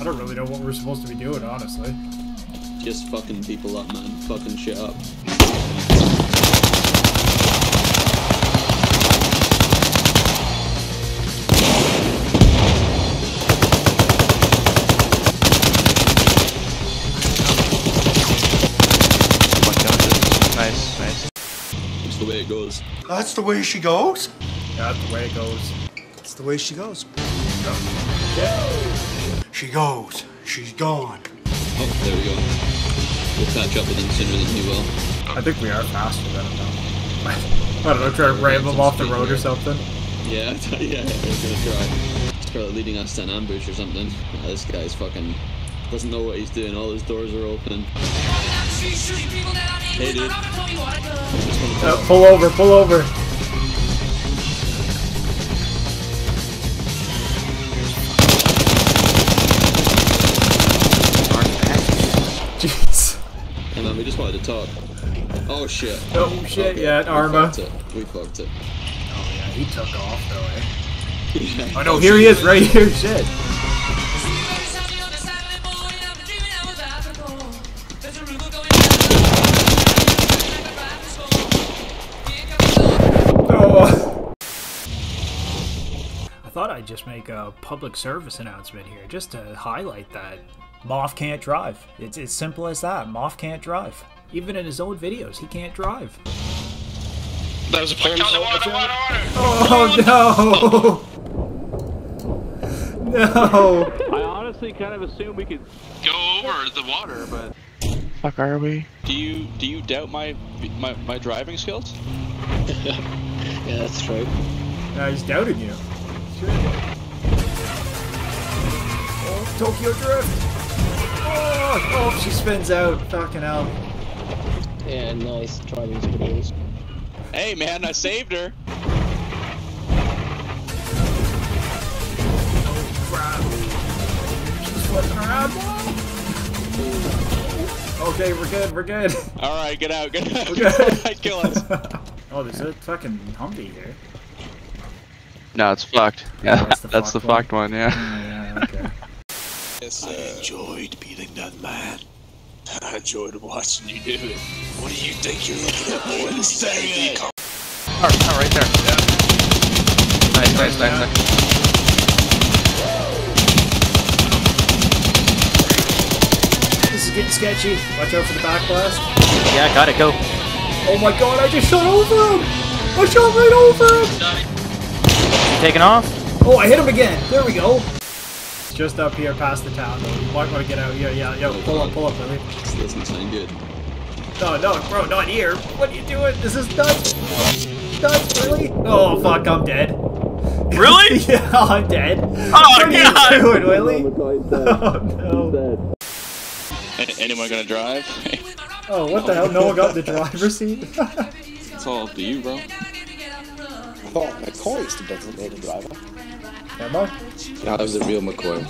I don't really know what we're supposed to be doing, honestly. Just fucking people up, man. Fucking shit up. Nice, nice. That's the way it goes. That's the way she goes. Yeah, that's the way it goes. That's the way she goes. She goes. She's gone. Oh, there we go. We'll catch up with him sooner than he will. I think we are faster than him now. I don't know, try to ram him off the road or something. Yeah, yeah, he's gonna try. He's probably leading us to an ambush or something. This guy's fucking doesn't know what he's doing. All his doors are open. Hey, dude. Uh, pull over, pull over. Hey man, we just to talk. Oh shit. Oh shit, Okay, yeah, we Arma. fucked. We fucked it. Oh yeah, he took off though, eh? Yeah. Oh no, here he is, right here, shit. Thought I'd just make a public service announcement here, just to highlight that Moth can't drive. It's as simple as that. Moth can't drive. Even in his own videos, he can't drive. That was a plan. Oh no! No! I honestly kind of assumed we could go over the water, but Fuck are we? Do you do you doubt my my, my driving skills? Yeah, that's true. No, he's doubting you. Oh, Tokyo Drift! Oh, oh, she spins out. Fucking hell. Yeah, nice Try these skills. Hey man, I saved her. Crap. She's flipping around. Okay, we're good, we're good. All right, get out, get out. We're good. Kill us. oh, there's a fucking Humvee here. No, it's fucked. Yeah, that's that's the the, fucked fucked one. Yeah. Yeah, okay. Yes, I enjoyed beating that man. I enjoyed watching you do it. What do you think you're looking at, boy? The same. Oh, oh, right there. Nice, nice, nice, nice. This is getting sketchy. Watch out for the back blast. Yeah, got it, go. Oh my god, I just shot over him! I shot right over him! Taking off? Oh, I hit him again. There we go. Just up here past the town. though. You might want to get out here. Yeah, yo, pull up, pull up, Lily. This doesn't sound good. No, no, bro, not here. What are you doing? This is nuts. Nuts, really? Oh, fuck, I'm dead. Really? yeah, I'm dead. Oh what are god! you doing, Willie? Oh, no. A- anyone gonna drive? Oh, what the hell? No one got the driver's seat? it's all up to you, bro. Oh, McCoy is the designated driver. Am I? Yeah, that was a real McCoy.